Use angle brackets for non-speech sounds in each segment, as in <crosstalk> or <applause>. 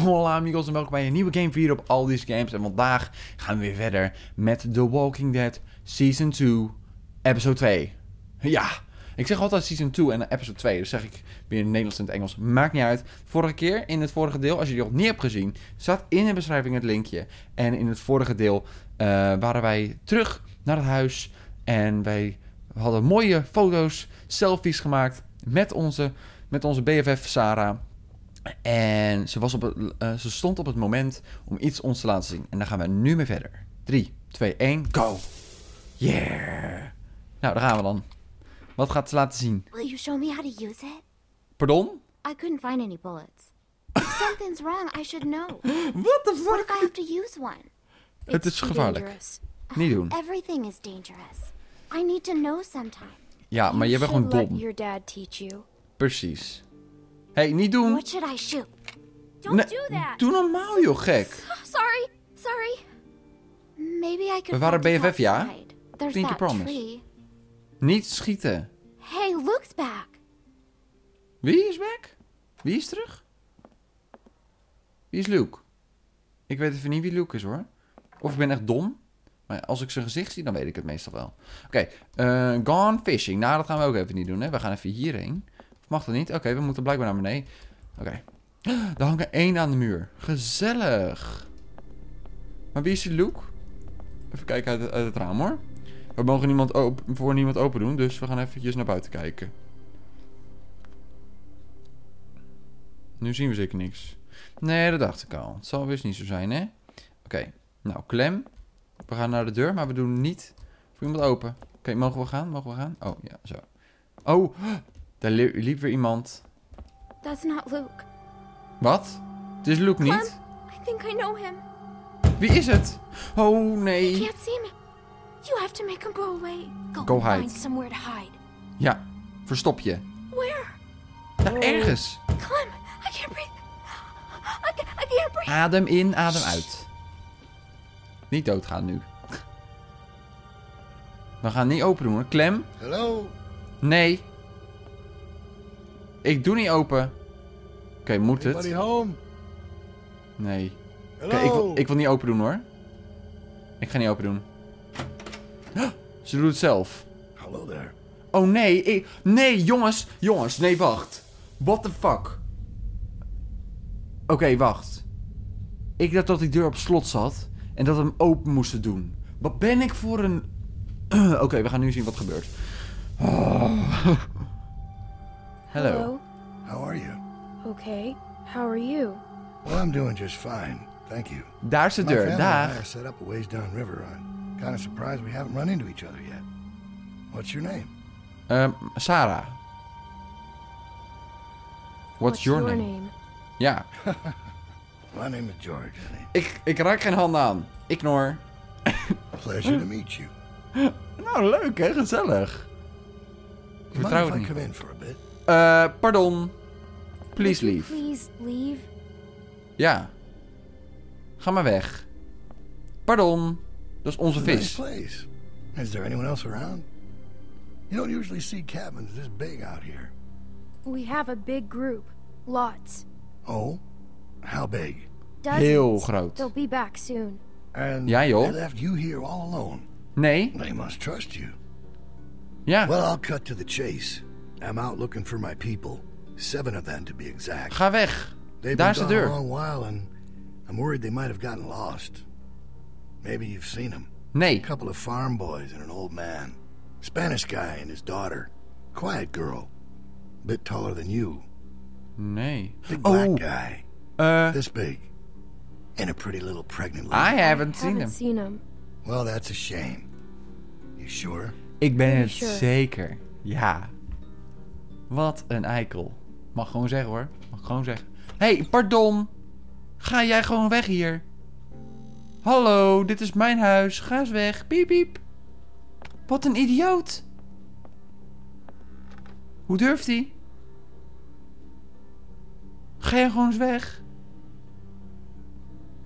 Hola amigos en welkom bij een nieuwe game hier op All These Games. En vandaag gaan we weer verder met The Walking Dead Season 2, episode 2. Ja, ik zeg altijd Season 2 en episode 2, dus zeg ik weer in het Nederlands en het Engels. Maakt niet uit. Vorige keer, in het vorige deel, als je die nog niet hebt gezien, staat in de beschrijving het linkje. En in het vorige deel eh, waren wij terug naar het huis en wij hadden mooie foto's, selfies gemaakt met onze, met onze BFF Sarah. En ze, was op het, eh, ze stond op het moment om iets ons te laten zien. En daar gaan we nu mee verder. 3, 2, 1, go! Yeah! Nou, daar gaan we dan. Wat gaat ze laten zien? Will you show me how to use it? Pardon? I couldn't find any bullets. If <laughs> something's wrong, I should know. What the What if fuck? I have to use one? Het is gevaarlijk. Niet doen. Everything is dangerous. I need to know sometime. Ja, maar je bent gewoon dom. Precies. Hey, niet doen. What should I shoot? Don't Nee, do that. Doe normaal, joh, gek. Sorry, sorry. Maybe I could We waren BFF, ja? Pinky promise. tree. Niet schieten. Hey, Luke's back. Wie is back? Wie is terug? Wie is Luke? Ik weet even niet wie Luke is hoor. Of ik ben echt dom. Maar als ik zijn gezicht zie, dan weet ik het meestal wel. Oké, eh, gone fishing. Nou, dat gaan we ook even niet doen. Hè. We gaan even hierheen. Mag dat niet? Oké, we moeten blijkbaar naar beneden. Oké. Hangt <gasps> er één aan de muur. Gezellig. Maar wie is die Luke? Even kijken uit, het raam hoor. We mogen niemand open, voor niemand open doen, dus we gaan eventjes naar buiten kijken. Nu zien we zeker niks. Nee, dat dacht ik al. Het zal weer niet zo zijn, hè? Oké, nou, klem. We gaan naar de deur, maar we doen niet voor iemand open. Oké, mogen we gaan? Mogen we gaan? Oh, ja, zo. Oh, <gasps> daar li- liep weer iemand. That's not Luke. Wat? Het is Luke niet? I think I know him. Wie is het? Oh, nee. can't see me. You have to make him go away. Go Find hide. somewhere to hide. Ja, verstop je. Where? Daar ergens. Clem, I can't breathe. I, I can't breathe. Adem in, adem uit. Niet doodgaan nu. We gaan niet open doen hoor. Klem? Hello? Nee. Ik doe niet open. Oké, moet het? home? Nee. Oké, ik, wil, ik wil niet open doen hoor. Ik ga niet open doen. Ze doet het zelf. Hello there. Oh nee, ik, nee jongens, jongens, nee wacht. What the fuck? Oké, wacht. Ik dacht dat die deur op slot zat en dat we hem open moesten doen. Wat ben ik voor een... <clears throat> Oké, we gaan nu zien wat gebeurt. Oh. <laughs> Hallo. How are you? Okay. How are you? Well, I'm doing just fine. Thank you. Daar is de My deur, family and I are set up a ways downriver. I'm kind of surprised we haven't run into each other yet. What's your name? Ehm, Sarah. What's, your, name? Yeah. <laughs> My name is George, honey. ik, ik raak geen handen aan. Ignore. <laughs> Pleasure to meet you. <laughs> Nou, leuk hè, gezellig. You mind Vertrouw if het I niet. come in for a bit? Eh, pardon. Please leave. Please leave. Ja. Ga maar weg. Pardon. Dat is onze nice vis. place. Is there anyone else around? You don't usually see cabins this big out here. We have a big group. Lots. Oh? How big? Dozens. Heel groot. They'll be back soon. And Ja, joh. they left you here all alone. Nee? They must trust you. Ja. Well, I'll cut to the chase. I'm out looking for my people. Seven of them, to be exact. Ga weg. They've Daar been is de gone a long while, and I'm worried they might have gotten lost. Maybe you've seen them. Nee. A couple of farm boys and an old man. Spanish guy and his daughter. Quiet girl. Bit taller than you. Nee. Big black Oh. guy. Eh, This big. And a pretty little pregnant lady. I haven't seen Haven't hem. seen him. Well, that's a shame. You sure? Ik ben Pretty het sure. zeker. Ja. Wat een eikel. Mag gewoon zeggen hoor. Mag gewoon zeggen. Hé, hey, pardon. Ga jij gewoon weg hier. Hallo, dit is mijn huis. Ga eens weg. Piep, piep. Wat een idioot. Hoe durft hij? Ga jij gewoon eens weg?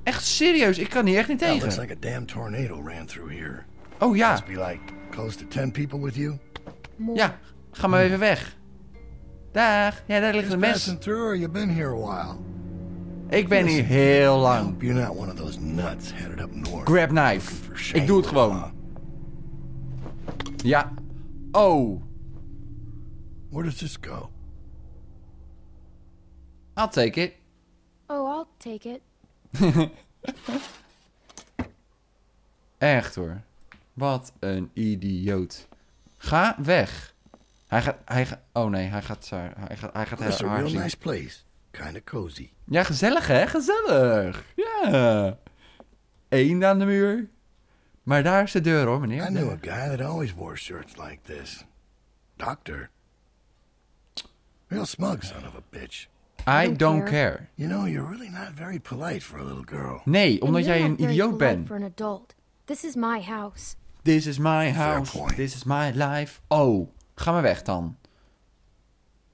Echt serieus, ik kan hier echt niet looks tegen. like a damn tornado ran through here. Oh ja, Must be like close to ten people with you. Ja. Ga maar even weg. Dag. Ja, daar ligt een mes. passing through, or you been here a while? Ik ben hier heel lang. you're not one of those nuts headed up north. Grab knife. Ik doe het gewoon. Ja. Oh. Where does this go? I'll take it. Oh, I'll take it. <laughs> Echt hoor. Wat een idioot. Ga weg. Hij gaat, hij gaat, oh nee, hij gaat, haar- hij gaat, hij gaat This is haar, a real zien. nice place. Kinda cozy. Ja, gezellig hè? Gezellig. Ja. Eend aan de muur. Maar daar is de deur hoor, meneer. I knew a guy that always wore shirts like this. Doctor. Real smug son of a bitch. I don't don't care. care. You know, you're really not very polite for a little girl. Nee, omdat jij een idioot bent. For an adult. This is my house. This is my house. point. This is my life. Oh, ga maar weg dan.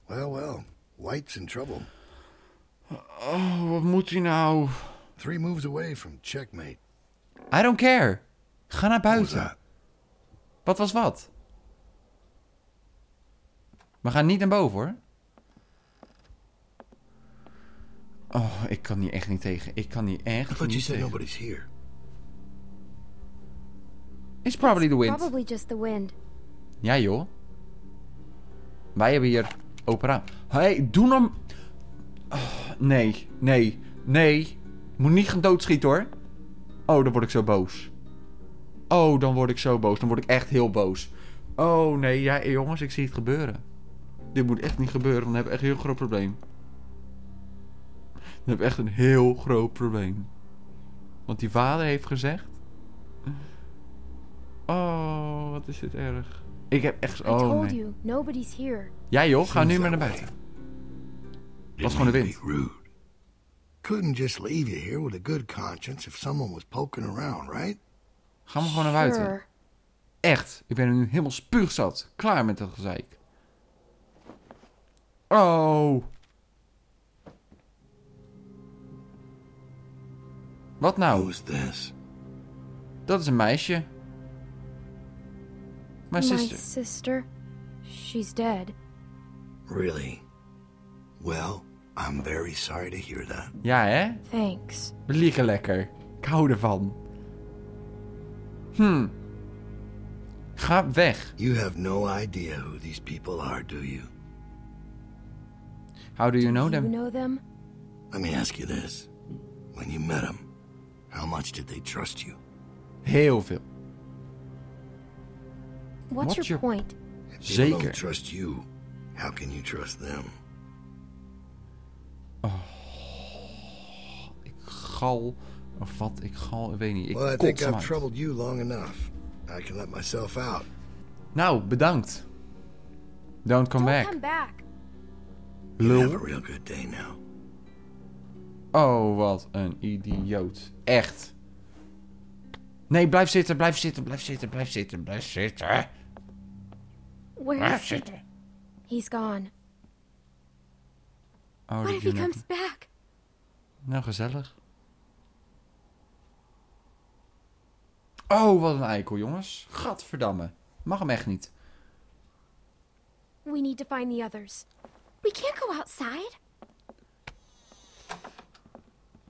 Well, well. White's in trouble. Oh, wat moet hij nou? Three moves away from checkmate. I don't care. Ga naar buiten. Wat was wat? We gaan niet naar boven hoor. Oh, ik kan hier echt niet tegen. Ik kan hier I echt thought you niet said tegen. nobody's here. It's probably the wind. Probably just the wind. Ja joh. Wij hebben hier open raam. hey, doe hem. Oh, nee, nee, nee. Moet niet gaan doodschieten hoor. Oh, dan word ik zo boos. Oh, dan word ik zo boos. Dan word ik echt heel boos. Oh nee, ja, jongens, ik zie het gebeuren. Dit moet echt niet gebeuren, want dan heb ik echt een heel groot probleem. Dan heb ik echt een heel groot probleem. Want die vader heeft gezegd. Oh, wat is dit erg. Ik heb echt. I Oh told nee. you, nobody's here. Ja joh, ga nu maar naar buiten. Didn't Was gewoon de wind. Couldn't just leave you here with a good conscience if someone was poking around, right? Ga maar gewoon naar buiten. Sure. Echt, ik ben er nu helemaal spuugzat. Klaar met dat gezeik. Oh. Wat nou? Dat is een meisje. Mijn My sister. sister. She's dead. Really? Well, I'm very sorry to hear that. Ja hè? Thanks. We liegen lekker. Ik hou ervan. Hm. Ga weg. You have no idea who these people are, do you? How do you know You them? know them? Let me ask you this. When you met them, how much did they trust you? Heel veel. What's, What's your, point? Zeker. don't trust you, how can you trust them? Ik gal. Of wat? Ik gal. Ik weet niet. Ik Well, I think I've uit. troubled you long enough. I can let myself out. Nou, bedankt. Don't come Don't back. come back. Have a real good day now. Oh, wat een idioot. Echt. Nee, blijf zitten, blijf zitten, blijf zitten, blijf zitten, blijf zitten. Where Blijf is he? zitten. He's gone. Oh, What if he comes back? Nou, gezellig. Oh, wat een eikel, jongens. Gadverdamme. Mag hem echt niet. We need to find the others. We can't go outside.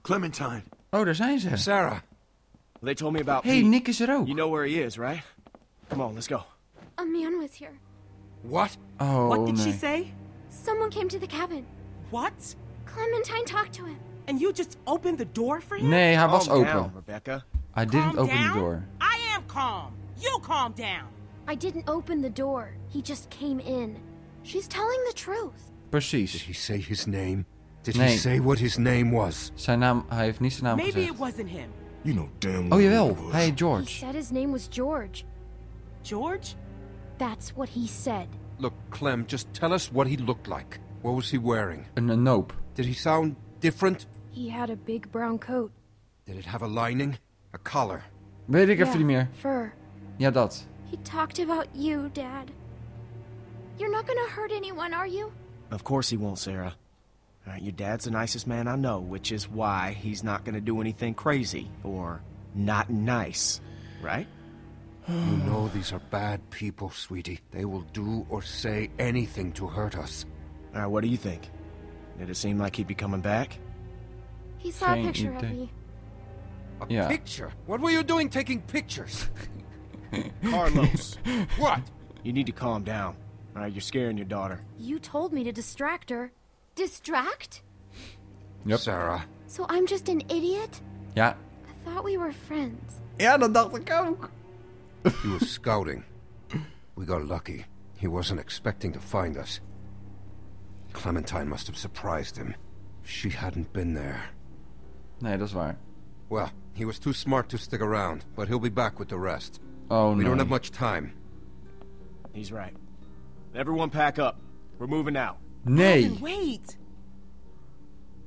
Clementine. Oh, daar zijn ze. Sarah. They told me about hey, Pete. Nick is er ook. You know where he is, right? Come on, let's go. A man was here. What? oh, What did nee. she say? Someone came to the cabin. What? Clementine talked to him. And you just opened the door for him? Nee, hij was Calm open. down, Rebecca. I didn't Calm open down? the door. I am calm. You calm down. I didn't open the door. He just came in. She's telling the truth. Precies. Did Precies. he say his name? Did Nee. he say what his name was? Zijn naam, hij heeft niet zijn naam Maybe gezegd. it wasn't him. You know damn Oh well jawel, it was. hij heet He George. said his name was George. George? That's what he said. Look, Clem, just tell us what he looked like. What was he wearing? Een, een nope. Did he sound different? He had a big brown coat. Did it have a lining? A collar? Weet ik Yeah, even niet meer. Fur. Ja, dat. He talked about you, Dad. You're not gonna hurt anyone, are you? Of course he won't, Sarah. All right, your dad's the nicest man I know, which is why he's not gonna do anything crazy or not nice, right? You know these are bad people, sweetie. They will do or say anything to hurt us. All right, what do you think? Did it seem like he'd be coming back? He saw a picture of me. A Yeah. picture? What were you doing taking pictures? <laughs> Carlos, what? you need to calm down. All right, you're scaring your daughter. You told me to distract her. Distract? Yep. Sarah, So I'm just an idiot? Ja. I thought we were friends. Ja, dat dacht ik ook. he was scouting. <laughs> We got lucky. He wasn't expecting to find us. Clementine must have surprised him. She hadn't been there. Nee, dat is waar. Well, he was too smart to stick around, but he'll be back with the rest. Oh, We nee. don't have much time. He's right. Everyone pack up. We're moving out. Nee. Alvin, wait.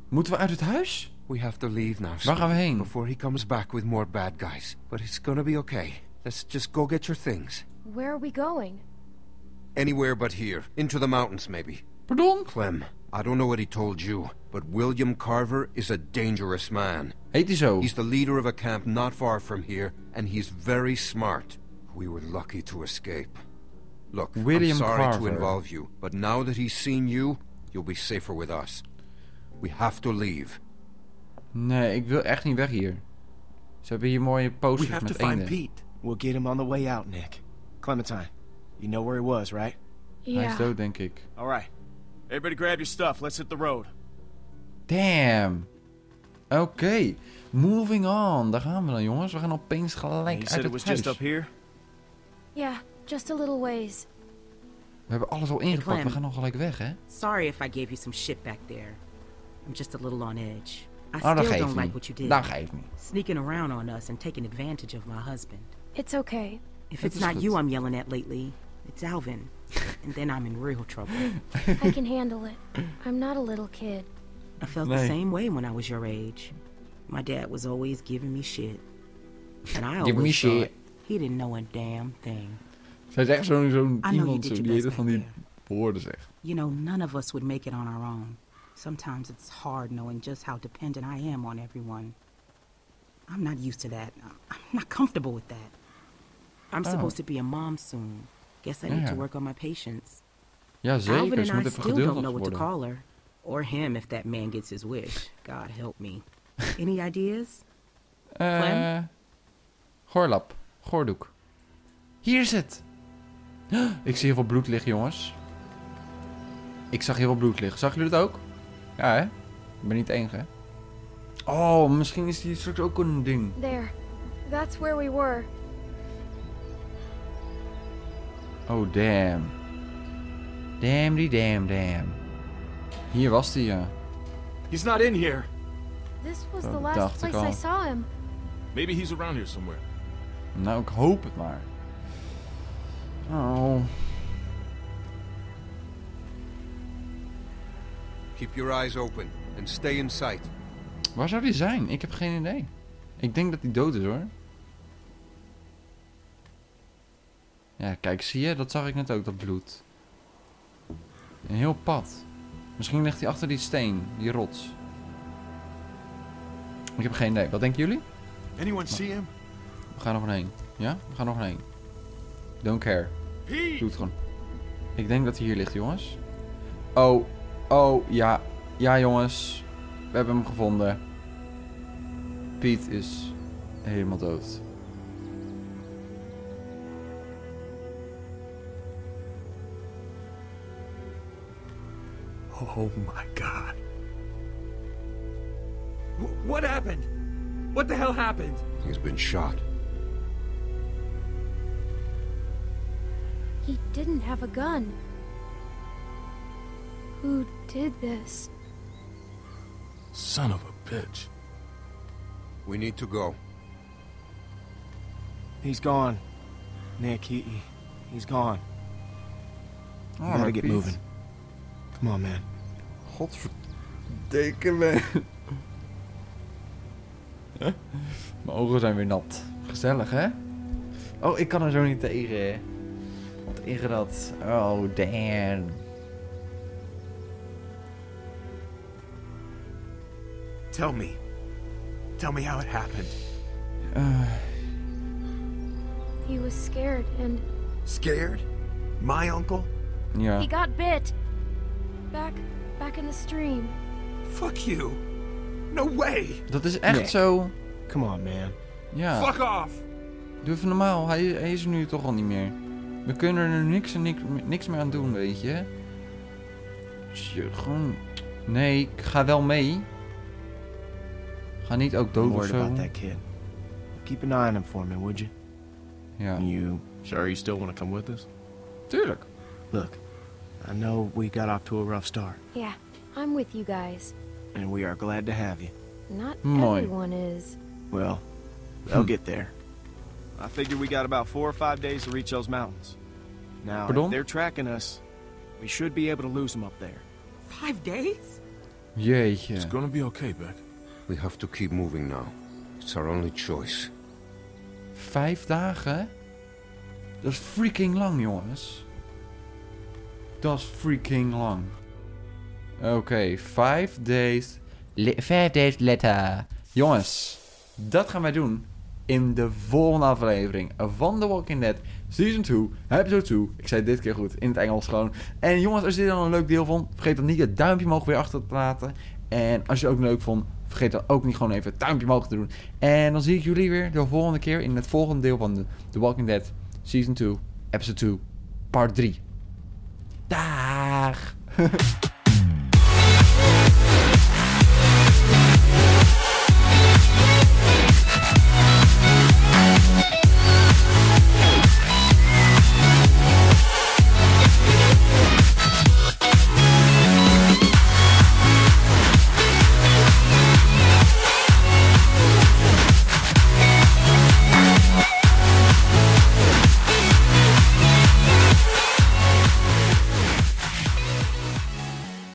Moeten we uit het huis? We have to leave now. Waar gaan we sweetie, heen? Before he comes back with more bad guys. But it's gonna be okay. Let's just go get your things. Where are we going? Anywhere but here. Into the mountains, maybe. Pardon? Clem, I don't know what he told you, but William Carver is a dangerous man. Heet hij zo? He's the leader of a camp not far from here, and he's very smart. We were lucky to escape. Look, William I'm sorry Carver. to involve you, but now that he's seen you, you'll be safer with us. We have to leave. Nee, ik wil echt niet weg hier. Ze hebben hier mooie We posters have to met find eenden. Pete. We'll get him on the way out, Nick. Clementine, you know where he was, right? Hij Yeah. is dood, denk ik. All right. Everybody grab your stuff. Let's hit the road. Damn. Oké. Moving on. Daar gaan we dan, jongens. We gaan opeens gelijk uit said it het was huis. just up here? Yeah, just a little ways. We hebben alles al ingepakt. Clem. We gaan nog gelijk weg, hè? Sorry if I gave you some shit back there. I'm just a little on edge. I Oh, still geeft don't like what you did. Dat geeft niet. Sneaking around on us and taking advantage of my husband. It's okay. If it's not goed. you I'm yelling at lately, it's Alvin. and then I'm in real trouble. I can handle it. I'm not a little kid. I felt Nee. the same way when I was your age. My dad was always giving me shit. And I always me thought shit. he didn't know a damn thing. Zij is echt zo'n zo'n iemand zo, die hele van die woorden zegt. You know, none of us would make it on our own. Sometimes it's hard knowing just how dependent I am on everyone. I'm not used to that. I'm not comfortable with that. I'm Oh. supposed to be a mom soon. Guess I need to work on my patience. Ja, Alvin zeker. and Ze I still don't know what to call her. Or him if that man gets his wish. God help me. Any <laughs> ideas? Eh Clem? Goorlap. Goordoek. Hier is het. <gasps> Ik zie heel veel bloed liggen, jongens. Ik zag heel veel bloed liggen. Zag jullie het ook? Ja, hè? Ik ben niet de enige, hè? Oh, misschien is die straks ook een ding. There. That's where we were. Oh, damn. Damn die damn damn. Hier was die, ja. He's not in here. This was the last place I saw him. Maybe he's around here somewhere. Nou, ik hoop het maar. Oh. Keep your eyes open and stay in sight. Waar zou die zijn? Ik heb geen idee. Ik denk dat hij dood is, hoor. Ja, kijk, zie je? Dat zag ik net ook, dat bloed. Een heel pad. Misschien ligt hij achter die steen, die rots. Ik heb geen idee. Wat denken jullie? Anyone see him? We gaan er gewoon heen. Ja? We gaan er gewoon heen. Don't care. Pete! Doe het gewoon. Ik denk dat hij hier ligt, jongens. Oh, oh, ja. Ja, jongens. We hebben hem gevonden. Piet is helemaal dood. Oh my god. what happened? What the hell happened? He's been shot. Didn't have a gun. Who did this? Son of a bitch. We need to go. He's gone. Nick, he, he he's gone. We Oh, gotta get moving. Come on, man. Godverdikke me. <laughs> Mijn ogen zijn weer nat. Gezellig, hè? Oh, ik kan er zo niet tegen. Wat ingedat. Oh, damn. Tell me. Tell me how it happened. He was scared and Scared? My uncle? Ja. he got bit. Back back in the stream. Fuck you. No way! Dat is echt Nee. zo... Come on, man. Ja. Fuck off! Doe even normaal. Hij, hij is er nu toch al niet meer. We kunnen er niks, en niks, niks meer aan doen, weet je. Dus je gewoon... Nee, ik ga wel mee. Ga niet ook dood of zo. Keep an eye on him for me, would you? Ja, You sure you still want to come with us? tuurlijk. Look, I know we got off to a rough start, Yeah, I'm with you guys. and we are glad to have you. Not Mooi. everyone is. Well, they'll get there. I figure we got about four or five days to reach those mountains. Now, Pardon? if they're tracking us, we should be able to lose them up there. Five days? Jeetje. It's gonna be okay, Beck. We have to keep moving now. It's our only choice. Vijf dagen? Dat is freaking lang, jongens. Dat is freaking lang. Oké, five days... li- Five days later. Jongens, dat gaan wij doen in de volgende aflevering van The Walking Dead Season 2, Episode 2. Ik zei dit keer goed, in het Engels gewoon. En jongens, als je dit dan een leuk deel vond, vergeet dan niet het duimpje omhoog weer achter te laten. En als je het ook leuk vond, vergeet dan ook niet gewoon even het duimpje omhoog te doen. En dan zie ik jullie weer de volgende keer in het volgende deel van The Walking Dead Season 2, Episode 2, Part 3. Daag! <laughs>